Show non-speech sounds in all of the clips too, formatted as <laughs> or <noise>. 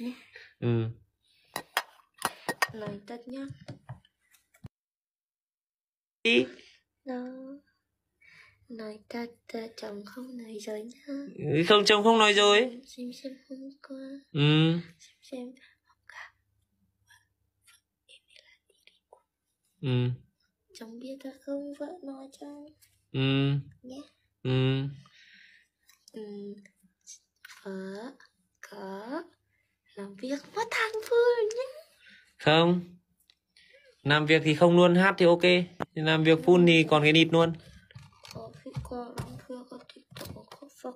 Nhé. ừ. Nói thật nhá đi nó nói thật chồng không nói dối nhá. Không chồng không nói dối. Xem xem hôm qua. Ừ. Xem xem hôm qua. Ừ. Chồng biết là không vợ nói chồng ừ. Nhé. Ừ. Ừ. vợ có làm việc một tháng vui nhé. Không. Làm việc thì không luôn hát thì ok. Làm việc full thì còn cái nịt luôn.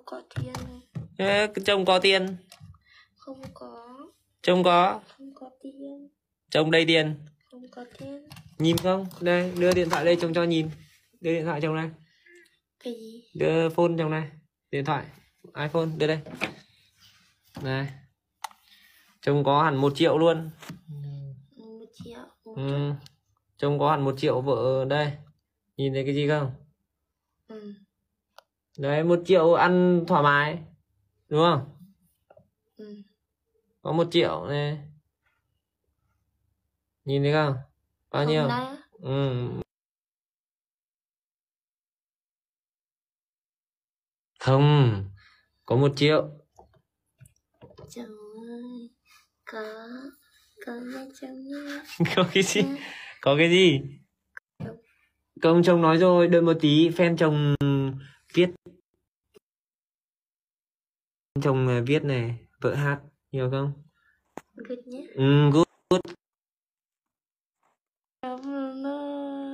Có tiền Ê, chồng có tiền? Không có. Chồng có? Không có tiền. Chồng đầy tiền? Không có tiền. Nhìn không? Đây đưa điện thoại đây chồng cho nhìn. Đưa điện thoại chồng này. Cái gì? Đưa phone chồng này. Điện thoại. iphone đưa đây. Này chồng có hẳn một triệu luôn. Một triệu một ừ. chồng có hẳn một triệu vợ đây. Nhìn thấy cái gì không? Ừ. đấy một triệu ăn thoải mái đúng không? Ừ. có một triệu này. Nhìn thấy không? Bao nhiêu? Nay ừ. không có một triệu. Chồng ơi có có nghe chồng nhé. <laughs> Có cái gì? Có cái gì? Công chồng nói rồi đợi một tí fan chồng viết. Chồng ờ, viết này vợ hát hiểu không? Good nhé. Ừ good. Ơi.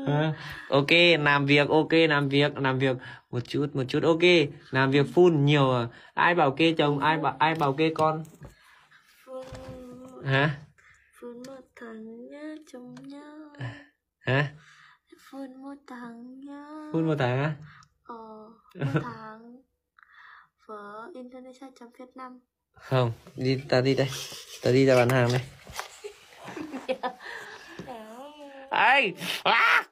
À, ok làm việc ok làm việc làm việc. Một chút một chút ok. Làm việc full nhiều à. ai bảo kê chồng ai bảo ai bảo kê con hả? Phun một tháng nhá chồng nhá. Hả? Phun một tháng nhá. Full một tháng á? Ờ một <laughs> tháng vợ Indonesia Việt Nam. Không đi ta đi đây. Ta đi ra bán hàng đây. <laughs> Ai à!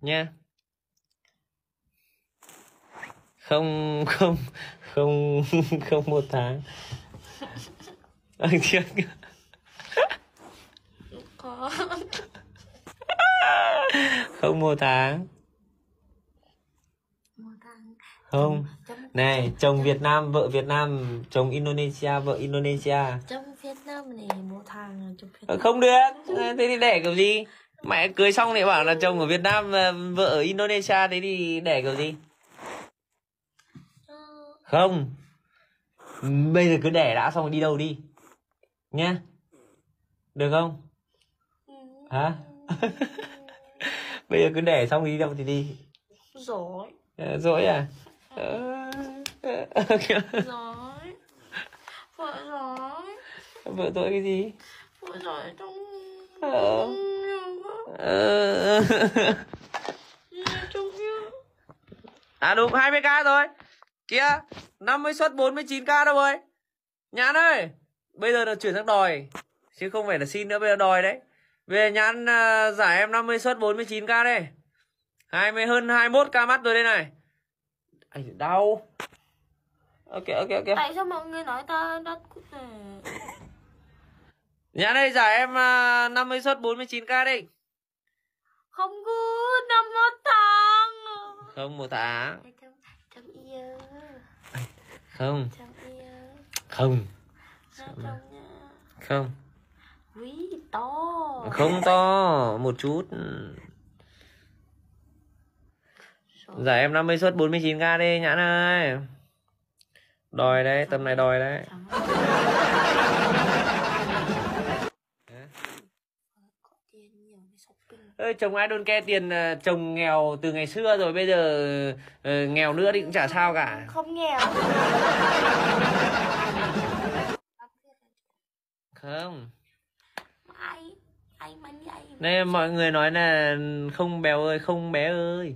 nha không không không không một tháng. Anh chưa. Có. Không một tháng. Không. Này chồng Việt Nam vợ Việt Nam chồng Indonesia vợ Indonesia. Chấm Việt Nam này một tháng chấm Việt Ờ, Nam. không được. Thế thì đẻ kiểu gì? Mẹ cưới xong thì bảo là chồng ở Việt Nam ờ, vợ ở Indonesia thế thì đẻ kiểu gì? Ờ, không. Bây giờ cứ đẻ đã xong rồi đi đâu đi. Nhá. Được không? Ừ. hả? <laughs> Bây giờ cứ đẻ xong đi đâu thì đi. Giỏi Ờ, dỗi à? Ờ, ờ, giỏi <laughs> vợ giỏi vợ dỗi cái gì? Vợ giỏi trong Ờ. Ờ. à đúng 20k rồi kia 50 suất 49k đâu rồi? Nhãn ơi bây giờ là chuyển sang đòi chứ không phải là xin nữa bây giờ đòi đấy. Về nhãn à, giải em 50 suất 49k đây. 20 hơn 21k mắt rồi đây này. Anh đau. Ok ok ok. Tại sao mọi người nói ta tế nhãn đây giải em à, 50 suất 49k đi không good năm một tháng. Không một tháng không. Không. Không. Quý to. Không to một chút. Giải em 50 suất 49k đi nhãn ơi. Đòi đấy, tầm này đòi đấy Chẳng có tiền nhiều để chồng ai đôn ke tiền ờ, chồng nghèo từ ngày xưa rồi bây giờ ờ, nghèo nữa thì cũng chả sao cả? Không nghèo. Không. Ai? Ai mà vậy Đây mọi người nói là không béo ơi, không bé ơi.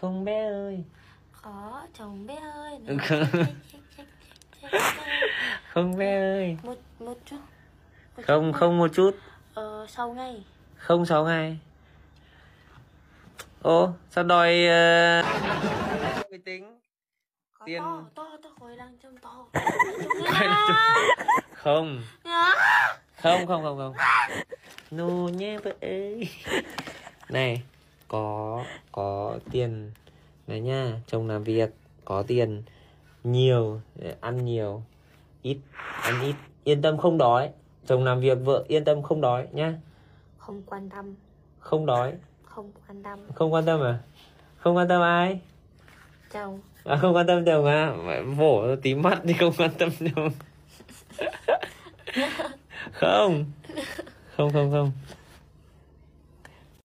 Không bé ơi. Có chồng bé ơi. <laughs> Không. Bé ơi. Một một chút. Một Không, chút. không một chút. Ờ, sau ngày. Không sáu ngày Ô, sao đòi uh... tính tiền. to to to khối đang trông to. <laughs> Không. Không không không không. Nô nhé vợ ơi này có có tiền. Này nha chồng làm việc có tiền. Nhiều ăn nhiều. Ít ăn ít. Yên tâm không đói. Chồng làm việc vợ yên tâm không đói nhá. Không quan tâm. Không đói không quan tâm. Không quan tâm à? Không quan tâm ai? Chồng. À, không quan tâm chồng à? Vỗ tí mắt đi không quan tâm chồng. <laughs> Không. Không không không